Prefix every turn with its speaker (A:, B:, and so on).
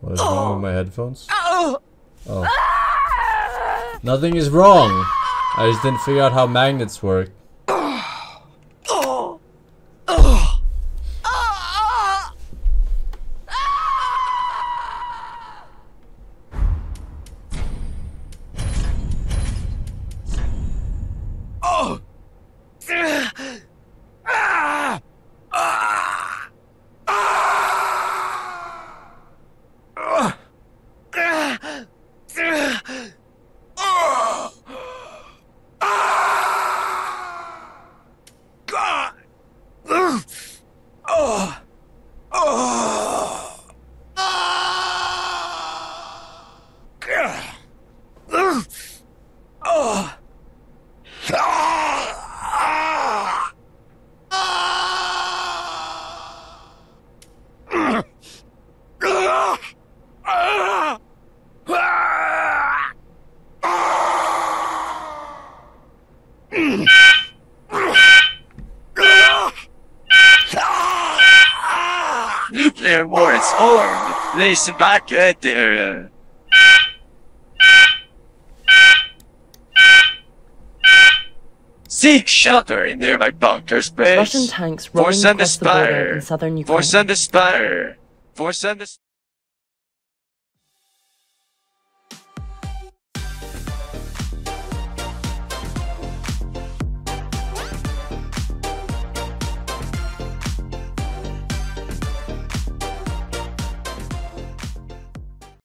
A: What is wrong with my headphones? Oh. oh. Nothing is wrong. I just didn't figure out how magnets work. Oh. Oh. Oh. Oh. Mm.
B: Nuclear war is over. Place back at there. Seek shelter in nearby bunker space.
C: Russian tanks rolling
B: Force
C: across the border in southern Ukraine.
B: Forsen. Force and.